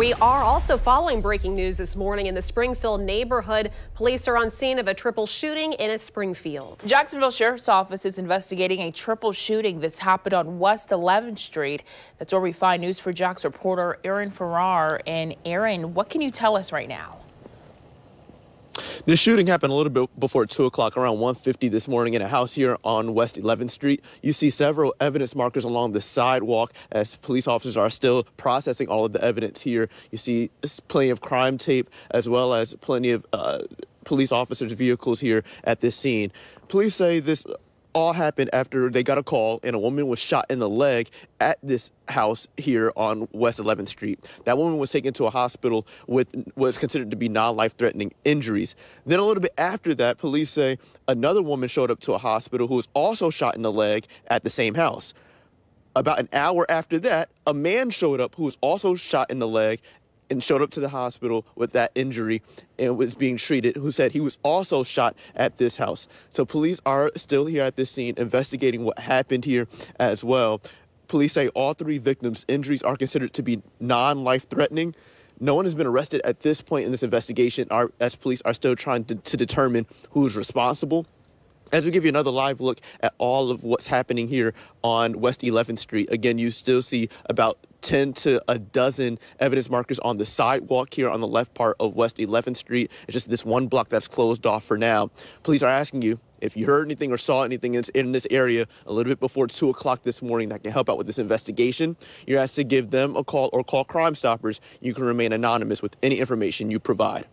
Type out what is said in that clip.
We are also following breaking news this morning in the Springfield neighborhood. Police are on scene of a triple shooting in a Springfield. Jacksonville Sheriff's Office is investigating a triple shooting. This happened on West 11th Street. That's where we find News4JAX reporter Aaron Farrar. And Aaron, what can you tell us right now? The shooting happened a little bit before 2 o'clock, around 1.50 this morning in a house here on West 11th Street. You see several evidence markers along the sidewalk as police officers are still processing all of the evidence here. You see plenty of crime tape as well as plenty of uh, police officers' vehicles here at this scene. Police say this all happened after they got a call and a woman was shot in the leg at this house here on West 11th Street. That woman was taken to a hospital with was considered to be non-life threatening injuries. Then a little bit after that, police say another woman showed up to a hospital who was also shot in the leg at the same house. About an hour after that, a man showed up who was also shot in the leg and showed up to the hospital with that injury and was being treated, who said he was also shot at this house. So police are still here at this scene investigating what happened here as well. Police say all three victims' injuries are considered to be non life threatening. No one has been arrested at this point in this investigation, as police are still trying to, to determine who is responsible. As we give you another live look at all of what's happening here on West 11th Street, again, you still see about 10 to a dozen evidence markers on the sidewalk here on the left part of West 11th Street. It's just this one block that's closed off for now. Police are asking you if you heard anything or saw anything in this area a little bit before 2 o'clock this morning that can help out with this investigation, you're asked to give them a call or call Crime Stoppers. You can remain anonymous with any information you provide.